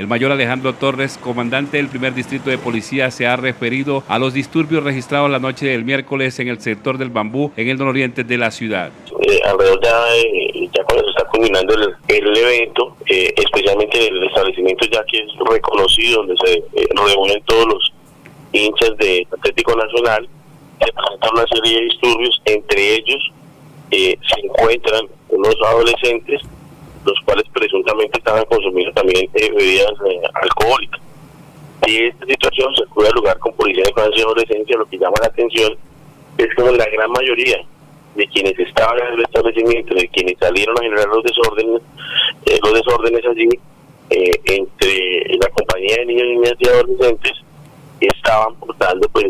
El mayor Alejandro Torres, comandante del primer distrito de policía, se ha referido a los disturbios registrados la noche del miércoles en el sector del Bambú, en el nororiente de la ciudad. Eh, alrededor ya, eh, ya cuando se está culminando el, evento, eh, especialmente el establecimiento ya que es reconocido, donde se reúnen todos los hinchas de Atlético Nacional, se presentan una serie de disturbios, entre ellos se encuentran unos adolescentes, los cuales presuntamente estaban consumiendo también eh, bebidas eh, alcohólicas. Y esta situación se puede lugar con policía de infancia y adolescencia, lo que llama la atención es que la gran mayoría de quienes estaban en el establecimiento, de quienes salieron a generar los desórdenes, eh, los desórdenes allí, entre la compañía de niños, niñas y adolescentes, estaban portando pues,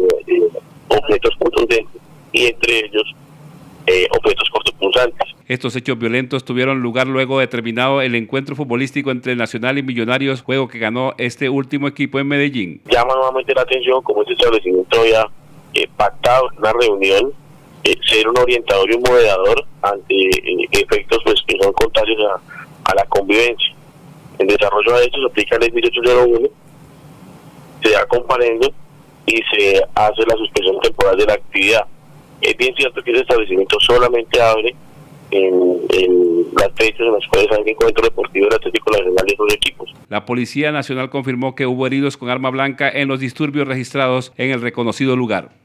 objetos contundentes y entre ellos objetos cortopunzantes. Estos hechos violentos tuvieron lugar luego de terminado el encuentro futbolístico entre Nacional y Millonarios, juego que ganó este último equipo en Medellín. Llama nuevamente la atención como este establecimiento había eh, pactado en una reunión eh, ser un orientador y un moderador ante eh, efectos pues, que son contrarios a, a, la convivencia. En desarrollo de esto se aplica el 1801, se da comparendo y se hace la suspensión temporal de la actividad. Es bien cierto que ese establecimiento solamente abre en, las fechas en las cuales deportivo Nacional sus equipos. La Policía Nacional confirmó que hubo heridos con arma blanca en los disturbios registrados en el reconocido lugar.